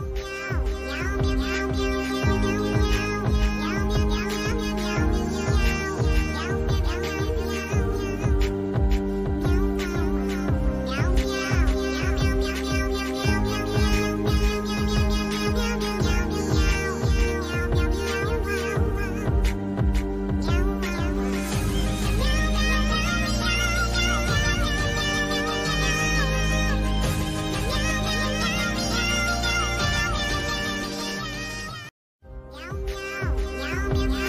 meow. Bye.